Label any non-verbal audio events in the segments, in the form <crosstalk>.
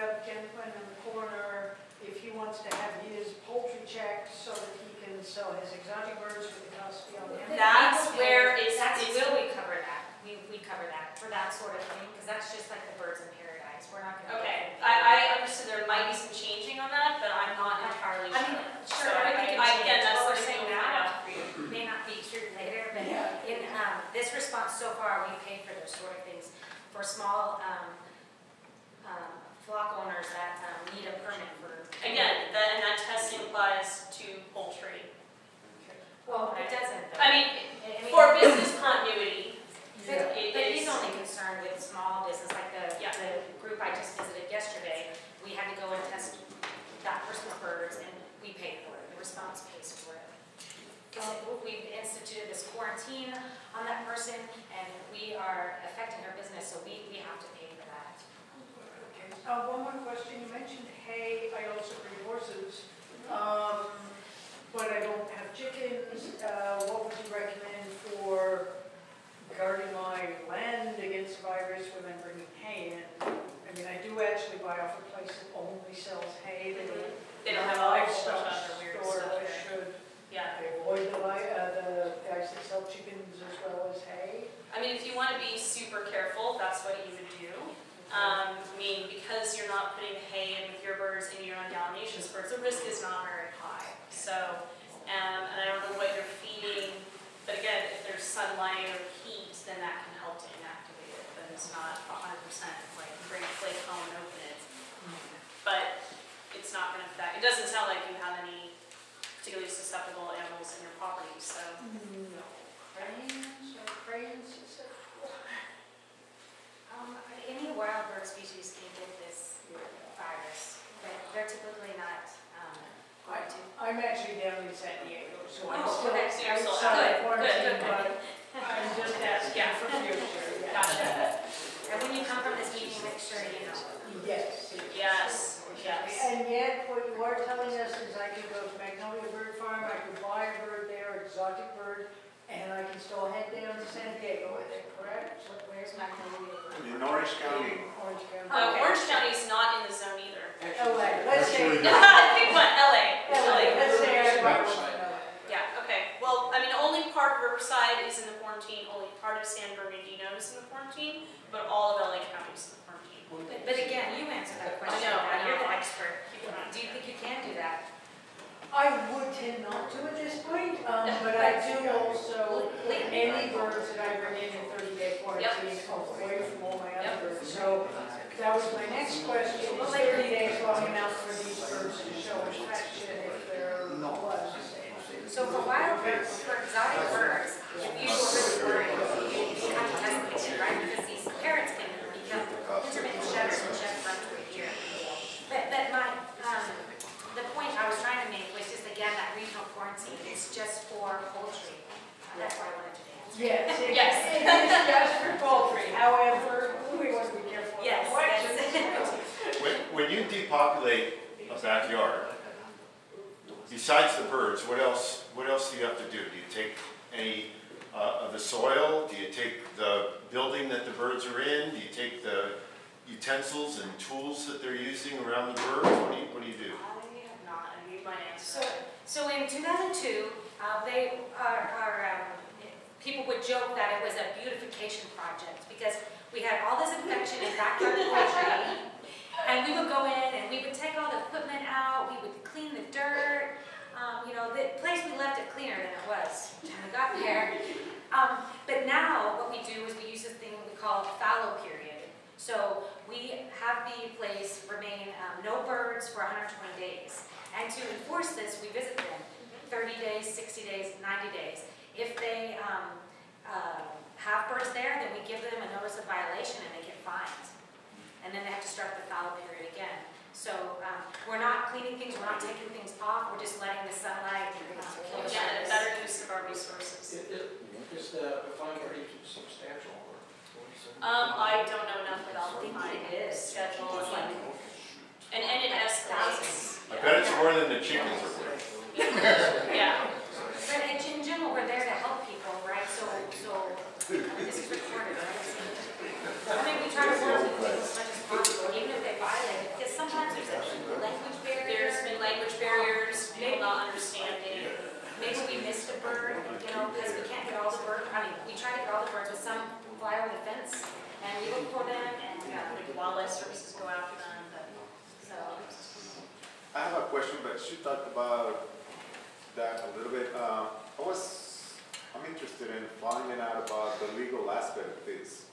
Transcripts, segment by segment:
about the gentleman in the corner, if he wants to have his poultry checked so that he can sell his exotic birds with the cost be on him? That's where it's- That's, it's- will we cover that? We, we cover that for that sort of thing, because that's just like the birds in paradise. We're not gonna. Okay, I, I understood there might be some changing on that, but I'm not entirely I sure. mean, So sure, I, everything I, again, that's What we're saying now out for you. may not be true later, but Yeah. in, um, this response so far, we pay for those sort of things for small, um, flock owners that, um, need a permit for. Again, that, and that testing applies to poultry. Well, it doesn't. though. I mean, I mean- for business continuity, But, it but he's only concerned with small business, like the, Yeah. the group I just visited yesterday, we had to go and test that person's birds, and we paid for it, the response pays for it. Because we've instituted this quarantine on that person, and we are affecting her business, so we, we have to pay for that. Uh, one more question, you mentioned hay, I also breed horses, um, but I don't have chickens, uh, what would you recommend for guarding my land against virus when I'm bringing hay in? I mean, I do actually buy off a place that only sells hay, they don't. they don't have livestock store, stuff I should Yeah. Avoid the, uh, the guys that sell chickens as well as hay. I mean, if you want to be super careful, that's what you would do. Um, I mean, because you're not putting hay in with your birds and your own Dalmatian birds, the risk is not very high. So, um, and I don't know what you're feeding, but again, if there's sunlight or heat, then that can help to inactivate it, but it's not hundred percent like bring a flake home and open it. But it's not gonna affect, it doesn't sound like you have any particularly susceptible animals in your property, so. No. Cranes or cranes, is it? Um, any wild bird species can get this virus, but they're typically not, um, going to. I'm actually down in San Diego, so I'm Oh, still okay, so you're still outside Good, good, quarantine, good, but I'm just asking Yeah. for future, yeah. Gotcha. And when you come from this meeting, make sure you know. Yes. Yes, yes. And yet, what you are telling us is I can go to Magnolia Bird Farm, I can buy a bird there, exotic bird, and I can still head down to San Diego with it, correct? What- Where's Magnolia? Bird? In Orange County, Orange County. Uh, Okay. Orange County's not in the zone either. LA, let's say, Actually, Big one, LA. LA, let's say everybody wants to Riverside. Yeah, okay. Well, I mean, only part of Riverside is in the quarantine, only part of San Bernardino is in the quarantine, but all of LA County is in the quarantine. But, but again, you answer that question, know, I now you're the expert. Do you think you can do that? I would tend not to at this point, um, but I do also, any birds that I bring in in thirty day quarantine away from all my Yep. other birds. So that was my next question, is thirty days long enough for these birds to show infection if there was? So for wild birds, for exotic birds, if you were really worried, you you have to test it, right? Because these parents can become intermittent shedders and shed for up to a year. But, but my, um, the point I was trying to make was just again, that regional quarantine is just for poultry. That's why I wanted to answer. Yes, <laughs> Yes. it is just for poultry, however, we want to be careful with Yes, yes. when, when you depopulate a backyard, besides the birds, what else, what else do you have to do? Do you take any uh, of the soil? Do you take the building that the birds are in? Do you take the utensils and tools that they're using around the birds? What do you, what do you do? I have not, I need my So, answer. so in 2002, uh, they, are. our, um, people would joke that it was a beautification project because we had all this infection in backyard poultry. And we would go in and we would take all the equipment out, we would clean the dirt. Um, you know, the place we left it cleaner than it was when we got there. Um, but now what we do is we use this thing we call fallow period. So we have the place remain um, no birds for 120 days. And to enforce this, we visit them 30 days, 60 days, 90 days. If they um, uh, have birds there, then we give them a notice of violation and they get fined. And then they have to start the fallow period again. So um, we're not cleaning things, we're not taking things off, we're just letting the sunlight uh, kill the Yeah, a better use of our resources. It- it- Is the the fine pretty substantial or? Um, I don't know enough about the fine schedule and like, and, and it escalates. I bet it's more than the chickens are worth. <laughs> Yeah, But in in general, we're there to help people, right? So, so, I mean, this is recorded, right? I mean, we try to work with people as much as possible, even if they violate it, because you talked about that a little bit. Uh, I was, I'm interested in finding out about the legal aspect of this.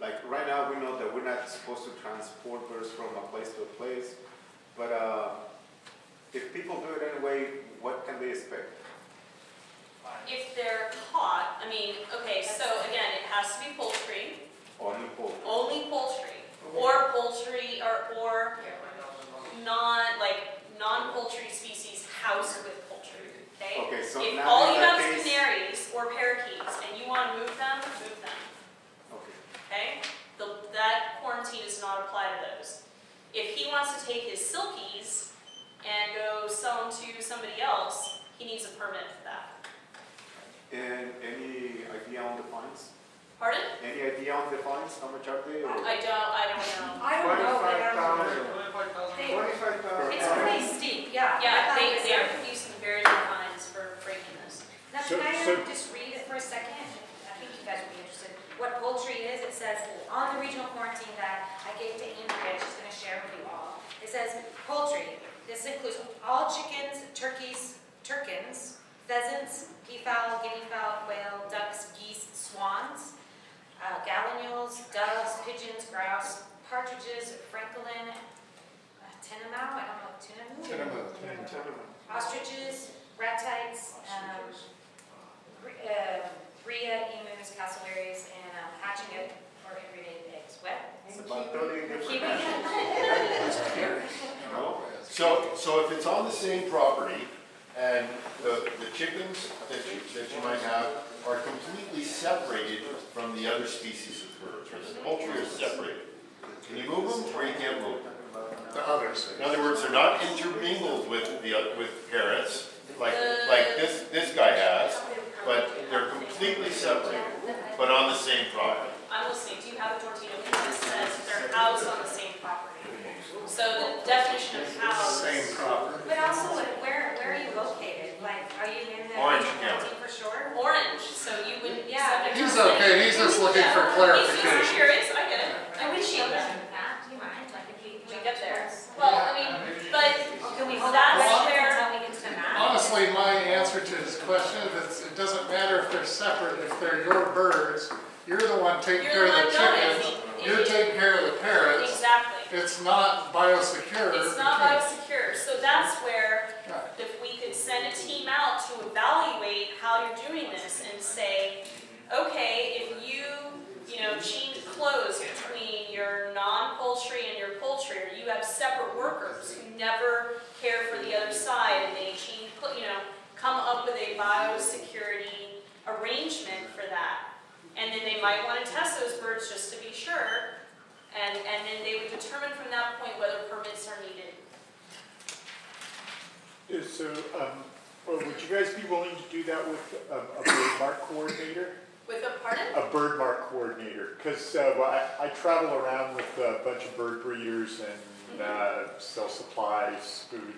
Like, right now, we know that we're not supposed to transport birds from a place to a place, but, uh, if people do it anyway, what can they expect? If they're caught, I mean, okay, so again, it has to be poultry, Only poultry? only poultry, or poultry, or, or non, like, non-poultry species housed with poultry, okay? Okay, so If now all in you have is case- canaries or parakeets and you want to move them, move them, Okay, okay? The, that quarantine does not apply to those. If he wants to take his silkies and go sell them to somebody else, he needs a permit for that. and any idea on the fines? Pardon? Any idea on the fines, how much are they? or- I don't, I don't know. I don't know, but I don't know. Twenty-five thousand. Twenty-five thousand. It's pretty steep, yeah. Yeah, they, they are a- producing very good fines for breaking this. Now, So- can I so- um, just read it for a second? I think you guys would be interested. What poultry is, it says, on the regional quarantine that I gave to Andrea, she's gonna share with you all. It says poultry, this includes all chickens, turkeys, turkins, pheasants, peafowl, guinea fowl, quail, ducks, geese, swans, uh, gallinules, doves, pigeons, grouse, partridges, francolin, uh, tinamou, I don't know, tinamou? Tinamou. Ostriches, ratites, um, gre- uh, rhea, emus, cassowaries, and um, hatching it or inbreeding eggs. What? It's about thirty different. Kiwi? No? <laughs> So, so if it's on the same property and the, the chickens that you, that you might have are completely separated from the other species of birds, or the poultry is separated, can you move them or you can't move them? The others. In other words, they're not intermingled with the, oth- with parrots, like, like this, this guy has, but they're completely separate, but on the same property. I'm listening, do you have a tortilla that says they're housed on the same property? So the definition of house. Same property. But also, what- where, where are you located? Like, are you in the Orange County. for sure? Orange, so you wouldn't be Yeah. subject to. He's okay, he's just looking for Yeah. He's clarification. just curious, I get it. I I would appreciate shield that. them that, do you mind? Like, if we. We get there. Well, I mean, but Can we hold That's that question where- until we get to the map? Honestly, my answer to his question is it doesn't matter if they're separate, if they're your birds, you're the one taking you're care the of the one chickens, noticing. you're taking care of the parrots, Exactly. it's not biosecure. It's not because- biosecure, so that's where Right. if we could send a team out to evaluate how you're doing this and say, okay, if you, you know, change clothes between your non-poultry and your poultry, or you have separate workers who never care for the other side and they change, you know, come up with a biosecurity arrangement for that. And then they might want to test those birds just to be sure, and, and then they would determine from that point whether permits are needed. Yeah, So, um, would you guys be willing to do that with um, a bird mart coordinator? With a pardon? A bird mart coordinator, because, uh, I, I travel around with a bunch of bird breeders and, uh, sell supplies, food.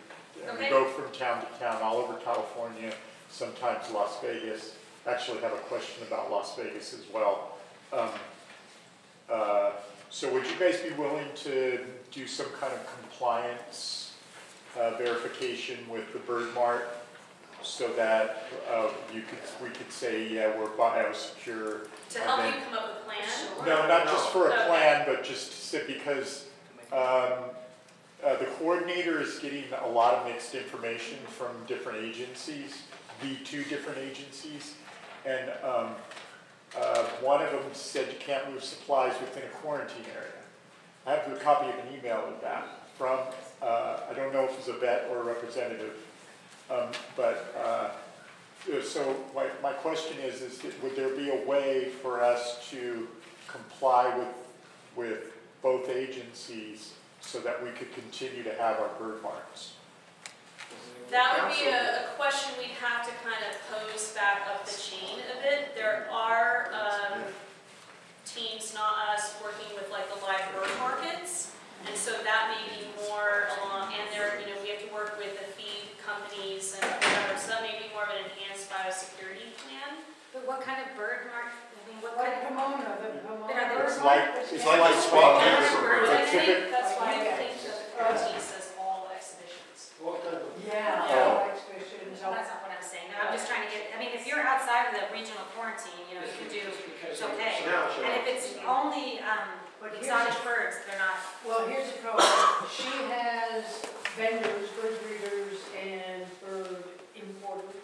And we go from town to town, all over California, sometimes Las Vegas. Actually have a question about Las Vegas as well. Um, uh, so would you guys be willing to do some kind of compliance uh, verification with the bird mart so that uh, you could, we could say, yeah, we're biosecure? To and help then- you come up with a plan? No, not just for a Okay. plan, but just to say, because um, uh, the coordinator is getting a lot of mixed information from different agencies, the two different agencies. And um, uh, one of them said you can't move supplies within a quarantine area. I have a copy of an email of that from, uh, I don't know if it's a vet or a representative, um, but, uh, so my, my question is, is that would there be a way for us to comply with, with both agencies so that we could continue to have our bird marts? That would be a, a question we'd have to kind of pose back up the chain a bit. There are, um, teams, not us, working with like the live bird markets. And so that may be more along, and there, you know, we have to work with the feed companies and whatever, so that may be more of an enhanced biosecurity plan. But what kind of bird mart, I mean, what Like kind of? Pomona, the Pomona. They're- It's like, it's like like a spot spot camera. Birds, I It's a that's why I think the quarantine says all exhibitions. What kind of Yeah. now, no. exhibitions. So that's not what I'm saying, no, I'm just trying to get, I mean, if you're outside of the regional quarantine, you know, you can do, it's okay. And if it's only, um, But here's exotic birds, they're not, Well, here's the problem. She has vendors, bird breeders and bird importers, let's call them,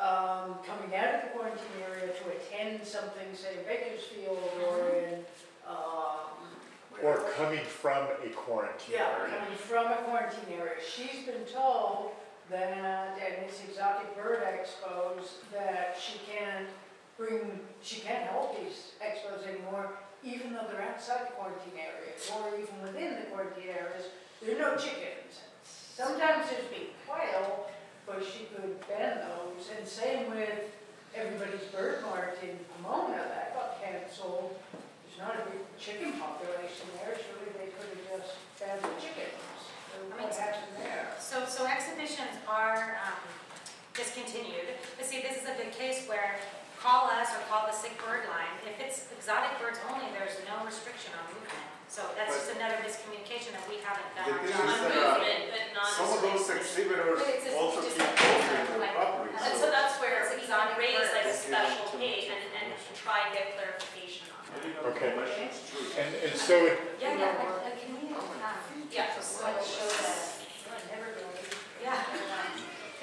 um, coming out of the quarantine area to attend something, say in Bakersfield or in, um. Or where- coming from a quarantine Yeah, area. coming from a quarantine area. She's been told that, and it's exotic bird expos, that she can't bring, she can't help these expos anymore, even though they're outside the quarantine areas, or even within the quarantine areas. There are no chickens. Sometimes there's big quail, but she could ban those, and same with everybody's bird mart in Pomona, that got canceled. There's not a big chicken population there, surely they could have just banned the chickens. So What happened there? so, so exhibitions are, um, discontinued. But see, this is a good case where call us or call the sick bird line. If it's exotic birds only, there's no restriction on movement. So that's just another miscommunication that we haven't done our The thing job. Is that, uh, movement, but not Some of those exhibitors But it's just- also just keep like- posting their like- property. And so- so that's where It's we exotic raise like a birds. special case and, and try and get clarification on that. Okay. Questions? True. And, and so, it- Yeah, yeah, like, like, can we, um, Yeah. just like show the, yeah.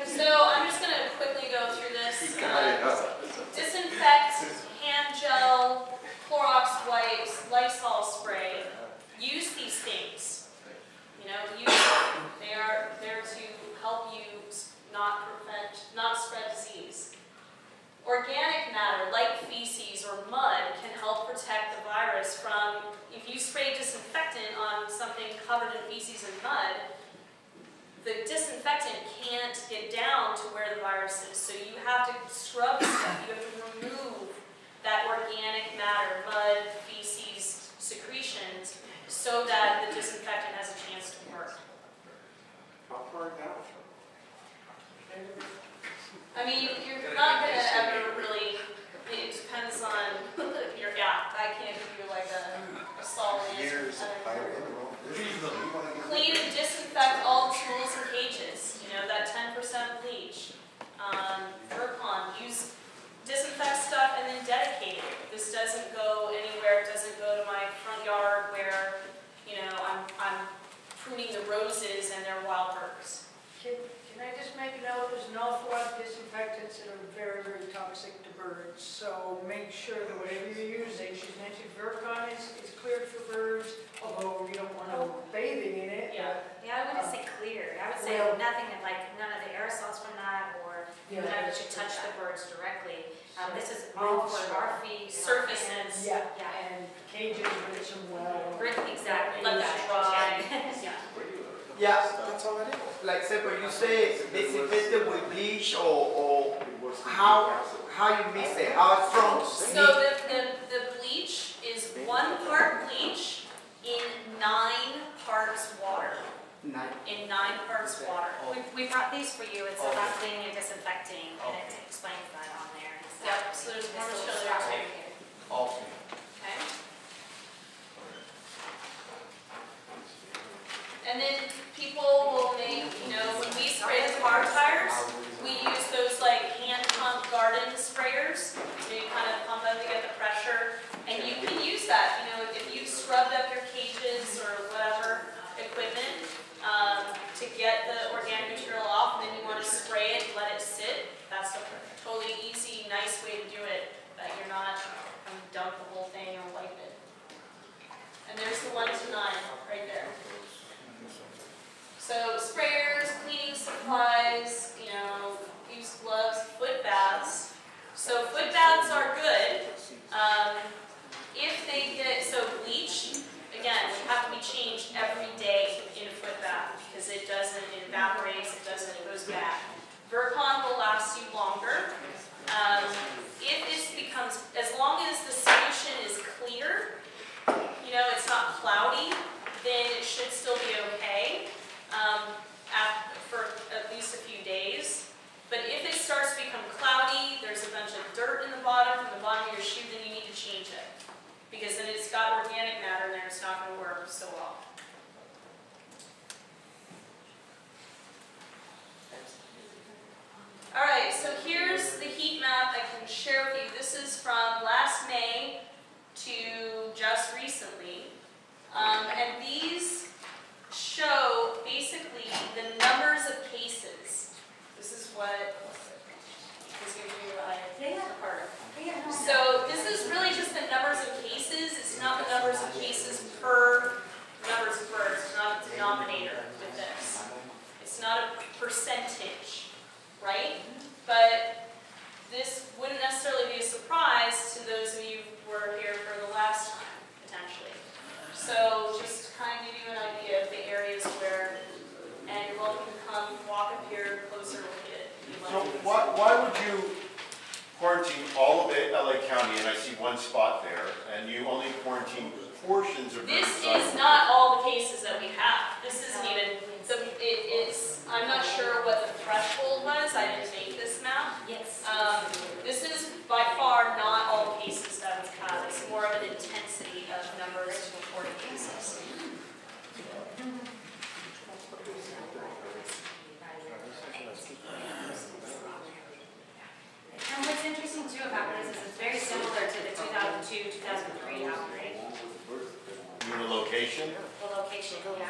So I'm just gonna quickly go through this. Uh, Disinfect, hand gel, Clorox wipes, Lysol spray. Use these things. You know, use them. They are there to help you s- not prevent, not spread disease. Organic matter, like feces or mud, can help protect the virus from, if you spray disinfectant on something covered in feces and mud, the disinfectant can't get down to where the virus is, so you have to scrub stuff, you have to remove that organic matter, mud, feces, secretions, so that the disinfectant has a chance to work. How far down? I mean, you're not gonna ever really, it depends on your, yeah, I can't give you like a, a solid answer. I don't Clean and disinfect all tools and cages, you know, that ten percent bleach. Um, Virkon, use, disinfect stuff and then dedicate it. This doesn't go anywhere, it doesn't go to my front yard where, you know, I'm, I'm pruning the roses and they're wild birds. Can, can I just make a note, there's an awful lot of disinfectants that are very, very toxic to birds. So make sure that whatever you're using, she's mentioned Virkon is, is cleared for birds, although you don't want them bathing in it. Yeah. Yeah, I wouldn't say clear, I would say Well- nothing, that, like, none of the aerosols from that, or Yeah. none should touch the birds directly. Um, this is all for our feet. Surfaces. hands. Yeah, Yeah. and cages with some well. Brick, exactly. Let that dry. Yeah. <laughs> Yeah, that's all it is. Like, say, but you say disinfected with bleach or, or how, how you mix it, how strong? So the, the, the bleach is one part bleach in nine parts water, Nine. in nine parts water. Oh. We, we brought these for you, it's about cleaning and disinfecting, and it explains that on there. It's Yep, so there's this more to little show there too. here. Okay. Okay? And then people will make, you know, when we spray the car tires, we use those like hand pump garden sprayers. So you kind of pump up to get the pressure, and you can use that, you know, if you've scrubbed up your cages or whatever equipment, um, to get the organic material off, and then you want to spray it, and let it sit, that's a totally easy, nice way to do it, that you're not, um, dump the whole thing or wipe it. And there's the one to nine, right there. So sprayers, cleaning supplies, you know, use gloves, foot baths. So foot baths are good. Um, if they get, so bleach, again, would have to be changed every day in a foot bath because it doesn't, it evaporates, it doesn't, it goes back. Virkon will last you longer. not a percentage, right? But this wouldn't necessarily be a surprise to those of you who were here for the last time, potentially. So just to kind of give you an idea of the areas where, and you're welcome to come walk up here closer with it. So why, why would you quarantine all of it, LA County, and I see one spot there, and you only quarantine portions of This is not all the cases that we have. This isn't even, the, it, it's, I'm not sure what the threshold was, I didn't make this map. Yes. Um, this is by far not all the cases that we've had, it's more of an intensity of numbers of reported cases. And what's interesting too about this is it's very similar to the 2002, 2003 outbreak, You mean the location? the location, yeah.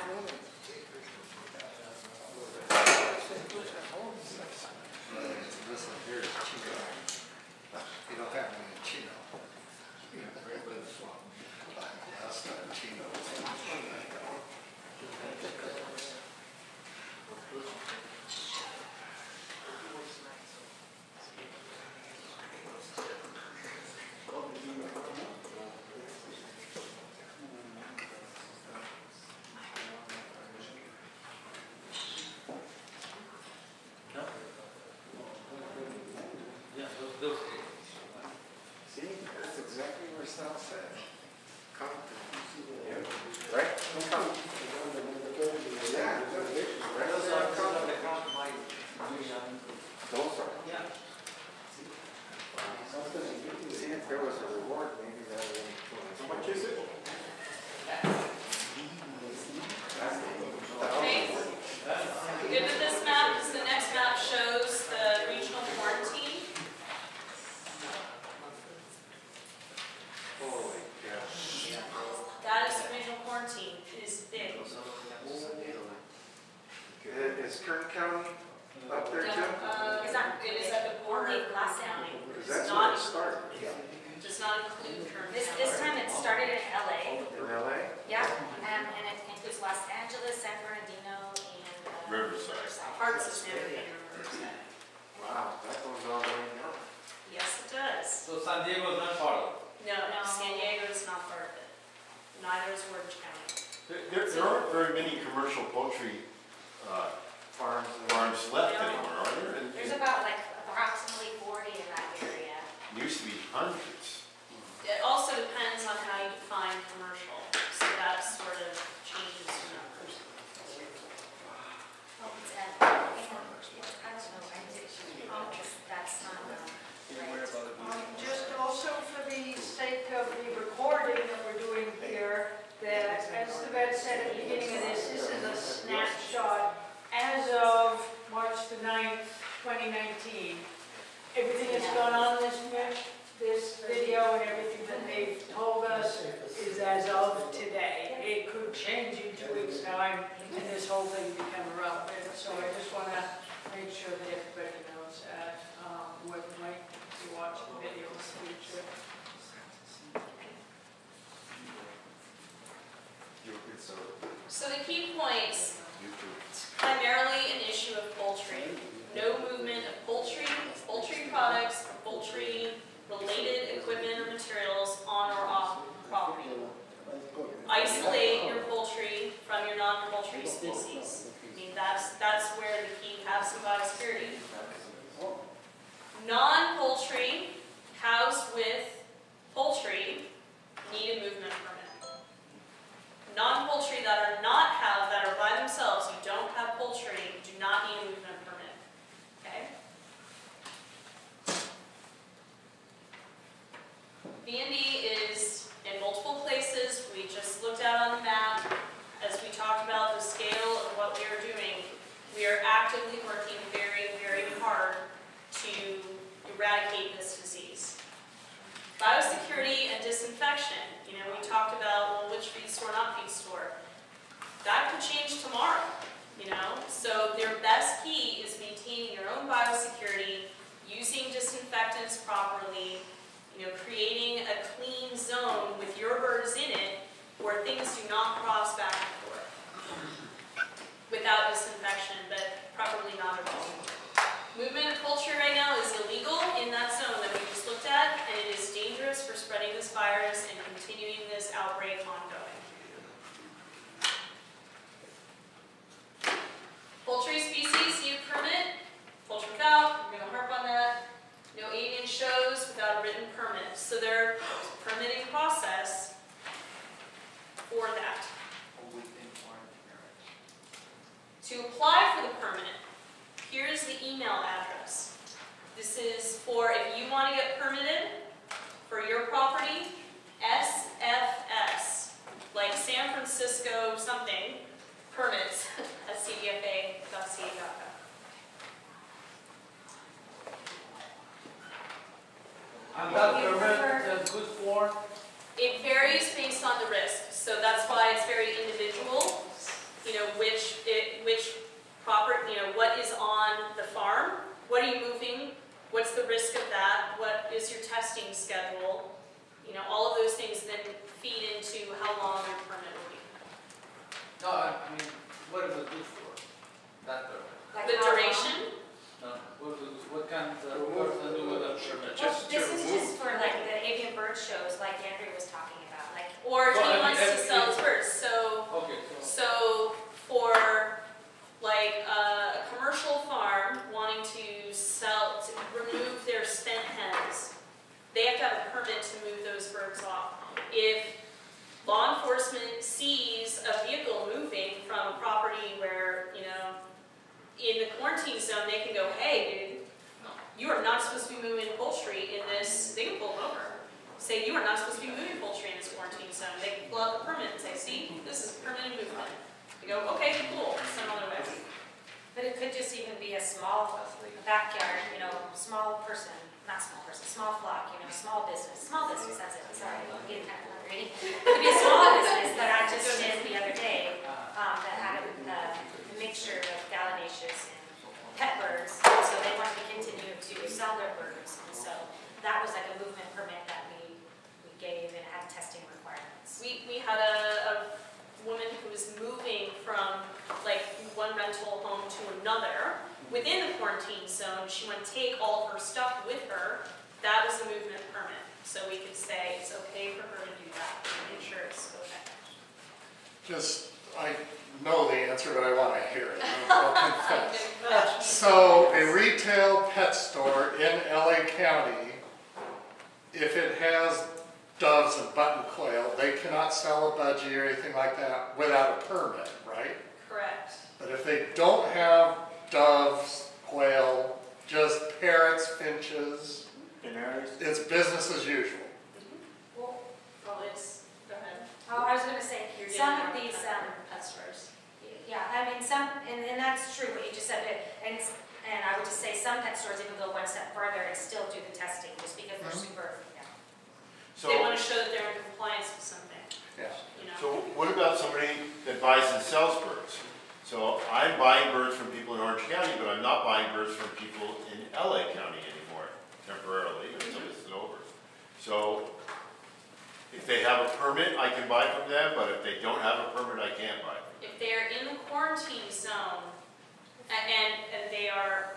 You don't have any Chino. You have regular swamp. That's not Chino. See, that's exactly where Sal said. Come. Right? Come. Yeah. Right. Those are Those are. See, if there was a reward, maybe that would influence. How much is it? Okay, good with this map, because the next map shows the regional quarantine. Holy cow. That is the regional quarantine, it is big. Is Kern County up there too? Uh, Is that- it is at the border of Glass County. Because Does that's where not, it started. does not include Kern This, County. this time it started in LA, In LA? yeah, and, and it includes Los Angeles, San Bernardino, and. uh, Riverside. Parts of San Diego. Wow, that goes all the way down. Yes, it does. So San Diego is not part of it? No, No. San Diego is not part of it. Neither is Orange County. There, there- there aren't very many commercial poultry uh, Farms. and- farms left anymore, are there? And- There's about like approximately forty in that area. Used to be hundreds. It also depends on how you define commercial, so that sort of changes the numbers. Oh, it's at, I don't know, I did, that's not, uh, right. Um, Just also for the sake of the recording that we're doing here, that as the vet said at the beginning of this, this is a snapshot as of March the 9th, 2019. Everything that's gone on this, this video and everything that they've told us is as of today. It could change in two weeks' time and this whole thing become irrelevant. So I just want to make sure that everybody knows that, um, what might be watching the video future. So the key points, primarily an issue of poultry. No movement of poultry, poultry products, or poultry-related equipment or materials on or off property. Isolate your poultry from your non-poultry species. I mean, that's, that's where the key has some biosecurity. Non-poultry housed with poultry need a movement permit. Non-poultry that are not housed, that are by themselves, you don't have poultry, do not need a movement permit. Okay? VND is in multiple places, we just looked at on the map, as we talked about the scale of what we are doing, we are actively working very, very hard to eradicate this disease. Biosecurity and disinfection, you know, we talked about, well, which feed store, not feed store. That could change tomorrow, you know? So their best key is maintaining your own biosecurity, using disinfectants properly, you know, creating a clean zone with your birds in it where things do not cross back and forth. Without disinfection, but probably not at all. Movement of poultry right now is illegal in that zone that we just looked at, and it is dangerous for spreading this virus and continuing this outbreak ongoing. Poultry species need a permit, poultry without, we're gonna harp on that. No avian shows without a written permit. So their permitting process for that. To apply for the permit, here's the email address. This is for if you want to get permitted for your property, SFS, like San Francisco something, permits at cdfa.ca.gov. And that permit is good for, It varies based on the risk, so that's why it's very individual. You know, which, it, which proper, you know, what is on the farm? What are you moving? What's the risk of that? What is your testing schedule? You know, all of those things then feed into how long your permit will be. no, I I mean, what is it good for? That permit? Like The how long? duration, No, what, is- what can the person do with a permit? Well, Just to this is remove. just for like the avian bird shows, like Andrew was talking about, like, or if Well, I he mean, wants to every- sell his birds, so Okay, so, So for like a commercial farm wanting to sell, to remove their spent hens, they have to have a permit to move those birds off. If law enforcement sees a vehicle moving from a property where, you know, in the quarantine zone, they can go, hey, dude, you are not supposed to be moving poultry in this, they can pull them over. Say, you are not supposed to be moving poultry in this quarantine zone. They can pull out the permit and say, see, this is permitted movement. They go, okay, cool, send them on their way. but it could just even be a small backyard, you know, small person, not small person, small flock, you know, small business, small business, that's it, sorry, I'm getting kind of hungry. It could be a small business that I just did the other day, um, that had a, a mixture of gallinaceous and pet birds, so they wanted to continue to sell their birds, and so that was like a movement permit that we, we gave and had testing requirements. We, we had a, a woman who was moving from like one rental home to another within the quarantine zone. She to take all of her stuff with her. That was a movement permit. So we could say it's okay for her to do that, make sure it's okay. Just, I know the answer, but I want to hear it. <laughs> I'll. So a retail pet store in LA County, if it has doves and button quail, they cannot sell a budgie or anything like that without a permit, right? Correct. But if they don't have doves, quail, just parrots, finches, Canaries? it's business as usual. Well, Well, it's, go ahead. oh, I was gonna say, You're some of more these, pet- um, Pet stores. Yeah, I mean, some, and, and that's true, what you just said, but, and, and I would just say some pet stores even go one step further and still do the testing, just because they're Mhm. super, yeah. So, They want to show that they're in compliance with something, Yeah. you know? so what about somebody that buys and sells birds? So I'm buying birds from people in Orange County, but I'm not buying birds from people in LA County anymore temporarily until this is over. So if they have a permit, I can buy from them, but if they don't have a permit, I can't buy. them If they're in the quarantine zone, and, and they are,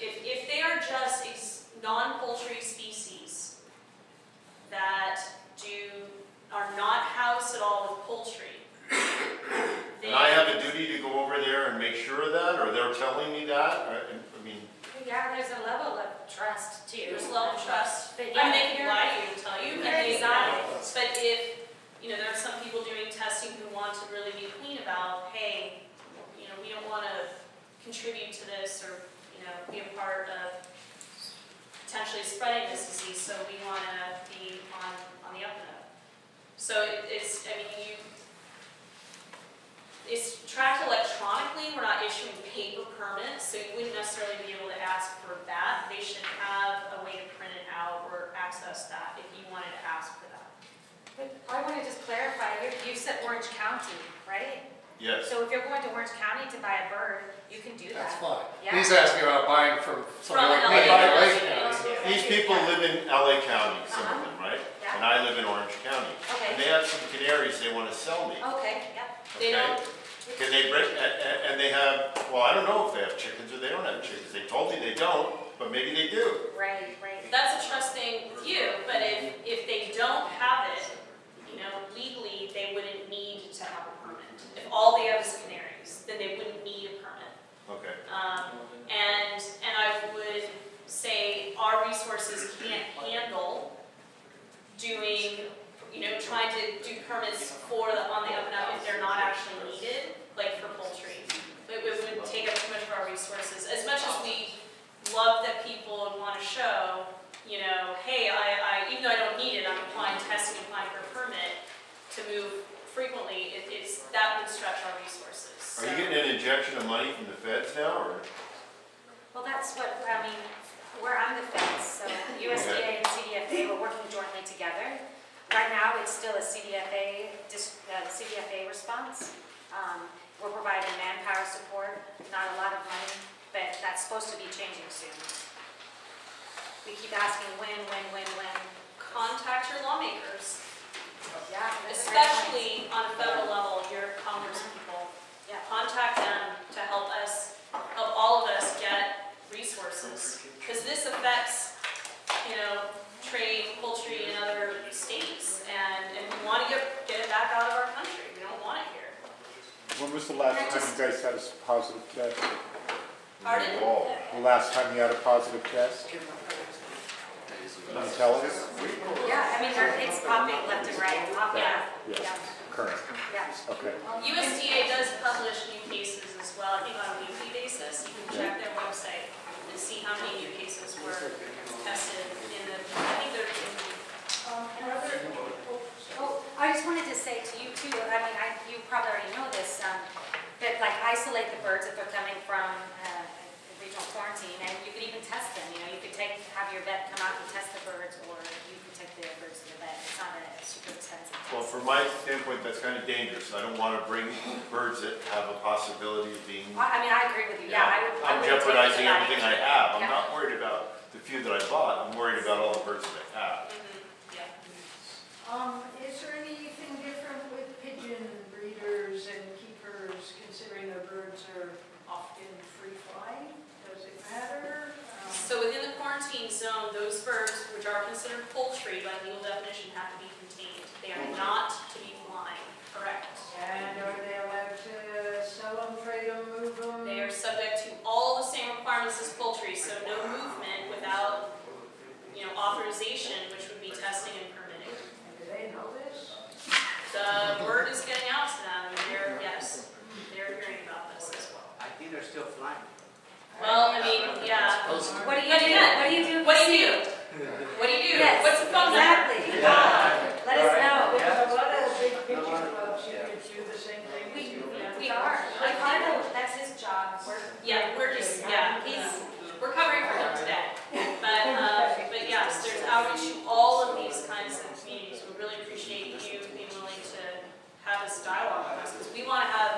if, if they are just non-poultry species that do, are not housed at all with poultry, And I have a duty to go over there and make sure of that, or they're telling me that, or, I mean, Yeah, there's a level of trust too. there's a level of trust. But I mean, they can you're- lie to you and tell you, and you're they, exotic. but if, you know, there are some people doing testing who want to really be clean about, hey, you know, we don't want to contribute to this or, you know, be a part of potentially spreading this disease, so we want to be on, on the up and up. So it- it's, I mean, you, it's tracked electronically, we're not issuing paper permits, so you wouldn't necessarily be able to ask for that. They should have a way to print it out or access that if you wanted to ask for that. But I wanna just clarify, you, you said Orange County, right? yes. So if you're going to Orange County to buy a bird, you can do that. That's fine. Yeah. He's asking about buying from somebody From like me LA in LA County. County. These people live in LA County, some of Uh-huh. them, right? Yeah. And I live in Orange County. Okay. And they have some canaries they want to sell me. okay, yep. They Okay. don't, Can they bring, a- a- and they have, well, I don't know if they have chickens or they don't have chickens. They told me they don't, but maybe they do. Right, right. that's a trust thing with you, but if, if they don't have it, you know, legally, they wouldn't need to have a permit. If all they have is canaries, then they wouldn't need a permit. Okay. Um, and, and I would say our resources can't handle is for the, on the up and up if they're not actually needed, like for poultry. It would, would take up too much of our resources, as much as we love that people would want to show, you know, hey, I, I, even though I don't need it, I'm applying, testing, applying for a permit to move frequently, it, it's, that would stretch our resources. Are you getting an injection of money from the feds now, or? Well, that's what, I mean, we're on the fence, so <laughs> USDA and CDFA, we're working jointly together. Right now, it's still a CDFA, uh, CDFA response. Um, We're providing manpower support, not a lot of money, but that's supposed to be changing soon. We keep asking when, when, when, when. Contact your lawmakers, Yeah. that's a great point. especially on a federal level, your Congress people. Yeah. Contact them to help us, help all of us get resources. Because this affects, you know, trade, poultry in other states, and, and we want to get, get it back out of our country. We don't want it here. When was the last time you guys had a positive test? Pardon? Wall. The last time you had a positive test? Can you tell us? Yeah, I mean, there- it's popping left and right, popping up. Yes, Yeah, current, yeah. okay. USDA does publish new cases as well, I think on a weekly basis. You can check their website and see how many cases were tested in the, I think there's Um, and other, Oh, I just wanted to say to you too, I mean, I, you probably already know this, um, that like isolate the birds if they're coming from, uh, a regional quarantine, and you could even test them, you know, you could take, have your vet come out and test the birds, or you could take the birds to the vet, it's not a super expensive test. Well, from my standpoint, that's kind of dangerous. I don't want to bring birds that have a possibility of being, I, I mean, I agree with you, yeah, I would. I I'm wouldn't take jeopardizing everything I have. I'm Yeah. not worried about the few that I bought, I'm worried about all the birds that I have. Mhm, yeah. um, is there anything different with pigeon breeders and keepers, considering their birds are often free flying? Does it matter? Um, So within the quarantine zone, those birds, which are considered poultry by legal definition, have to be contained. They are not to be flying, correct? And are they allowed to sell them, trade them, move them? They are subject to all the same requirements as poultry, so no movement without, you know, authorization, which would be testing and permitting. And do they know this? The word is getting out to them, and they're, they're hearing about this as well. I think they're still flying. Well, I mean, yeah. What do you But do, again, what do you do? What do you if do? see- What do you do? Yes, What's the phone number? Exactly, Ah, let us know. There's a lot of big pigeon clubs, you could do the same thing. We, as you can. we are, like, Carlo, that's his job, we're. Yeah, we're just, yeah, he's, we're covering for him today. But, uh, but yes, there's outreach to all of these kinds of communities. We really appreciate you being willing to have this dialogue with us, because we want to have,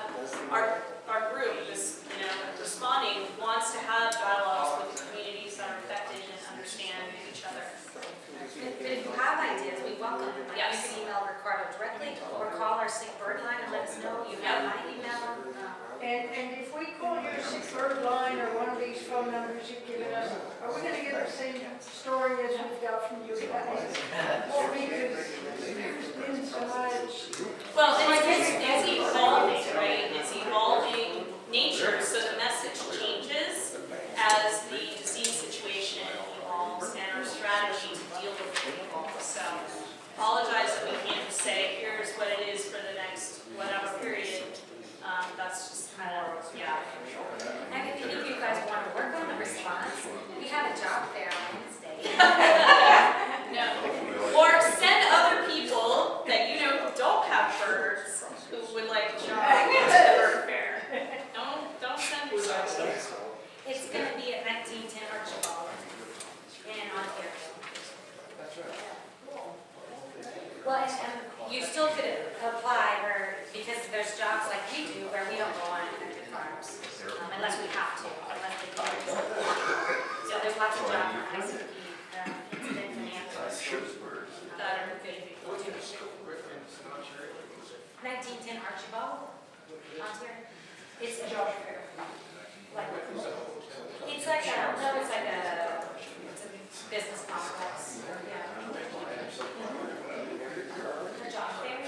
our, our group, this, you know, responding, wants to have dialogues with the communities that are affected and understand each other. But but if you have ideas, we welcome them. Like, You Yes. can email Ricardo directly, or call our sick bird line and let us know, you have my email. um, And, and if we call your sick bird line or one of these phone numbers you've given us, are we gonna get the same story as we've got from you guys? Well, because there's been so much, Well, it's, it's, it's evolving, right? It's evolving nature, so the message changes as the disease situation evolves and our strategy to deal with it evolves. So apologize that we can't say, here's what it is for the next whatever period. Um, that's just kind of, yeah. And if any of you guys want to work on the response, we have a job fair on Wednesday. No. Or send other people that you know who don't have birds, who would like to join the bird fair. Don't, don't send yourself. It's gonna be at nineteen ten Archibald in Ontario. That's right. Well, and, and you still could apply where, because there's jobs like we do where we don't go on effective farms, um, unless we have to, unless they can. So there's lots of jobs on ICP, um, incident finance, that are good people too. Nineteen ten Archibald, Ontario. It's a job fair. Like, it's like a, no, it's like a, it's a business complex, yeah. A job fair.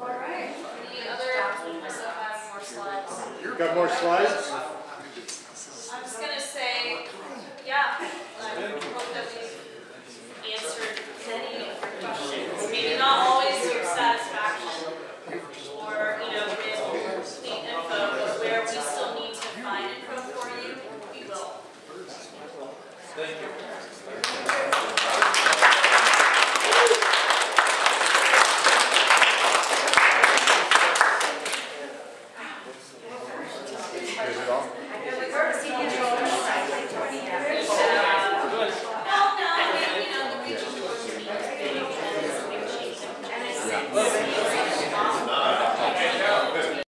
all right. Any other, I still have more slides. Got more slides?